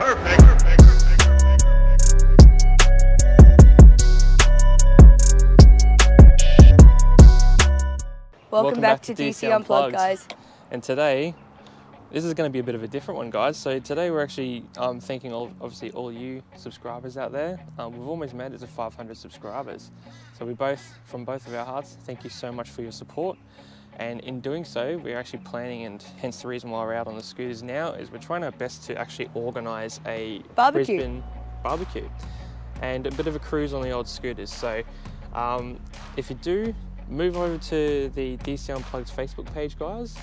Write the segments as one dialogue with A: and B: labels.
A: Perfect. Perfect.
B: Welcome, back, to DC, Unplugged, guys.
C: And today, this is going to be a bit of a different one, guys. So today we're actually um, thanking all, obviously all you subscribers out there. Um, we've almost made it to 500 subscribers. So we both, from both of our hearts, thank you so much for your support. And in doing so, we're actually planning, and hence the reason why we're out on the scooters now, is we're trying our best to actually organise a
B: Barbecue.
C: Brisbane barbecue and a bit of a cruise on the old scooters. So um, if you do, move over to the DC Unplugged Facebook page, guys.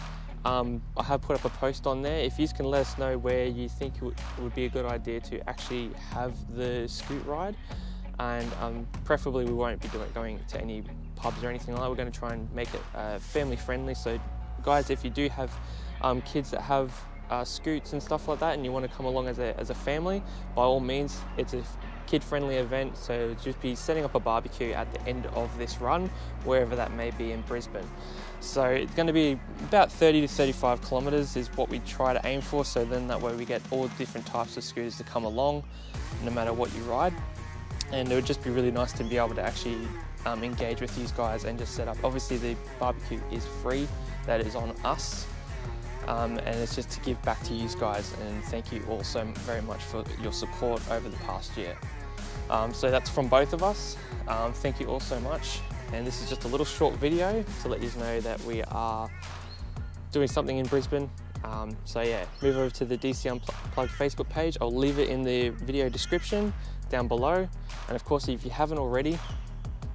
C: Um, I have put up a post on there. If you can let us know where you think it would, be a good idea to actually have the scoot ride, and um, preferably we won't be going to any pubs or anything like that. We're going to try and make it uh, family friendly. So, guys, if you do have um, kids that have uh, scoots and stuff like that, and you want to come along as a, as a family, by all means, it's a kid-friendly event. So just be setting up a barbecue at the end of this run, wherever that may be in Brisbane. So it's going to be about 30 to 35 kilometres is what we try to aim for. So then that way we get all different types of scooters to come along, no matter what you ride. And it would just be really nice to be able to actually um, engage with these guys and just set up. Obviously the barbecue is free, that is on us. Um, and it's just to give back to you guys and thank you all so very much for your support over the past year. Um, so that's from both of us. Um, thank you all so much. And this is just a little short video to let you know that we are doing something in Brisbane. Um, so yeah, move over to the DC Unplugged Facebook page. I'll leave it in the video description down below. And of course, if you haven't already,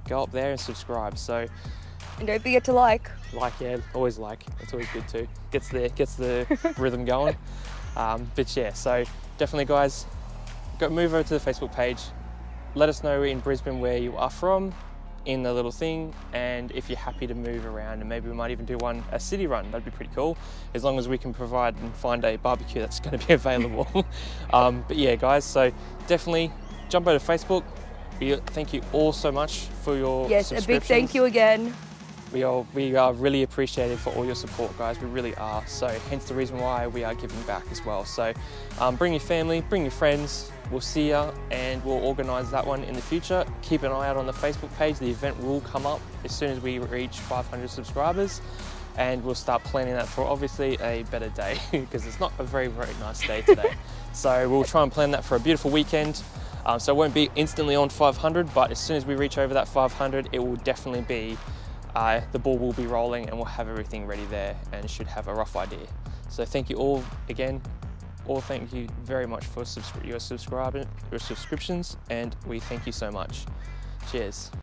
C: go up there and subscribe. So
B: And don't forget to like.
C: like, yeah, always like. It's always good too. Gets the gets the rhythm going. Um, but yeah, so definitely, guys, go move over to the Facebook page. Let us know in Brisbane where you are from in the little thing and if you're happy to move around and maybe we might even do one a city run that'd be pretty cool. As long as we can provide and find a barbecue that's going to be available. Um, but yeah guys so definitely jump over to facebook. We thank you all so much for your
B: Yes, a big thank you again.
C: We are, we are really appreciated for all your support, guys. We really are. So, hence the reason why we are giving back as well. So, um, bring your family, bring your friends. We'll see ya, and we'll organise that one in the future. Keep an eye out on the Facebook page. The event will come up as soon as we reach 500 subscribers, and we'll start planning that for obviously a better day because it's not a very, very nice day today. so, we'll try and plan that for a beautiful weekend. Um, so, it won't be instantly on 500, but as soon as we reach over that 500, it will definitely be the ball will be rolling and we'll have everything ready there and should have a rough idea. So thank you all again. All thank you very much for subscri- your your subscriptions, and we thank you so much. Cheers.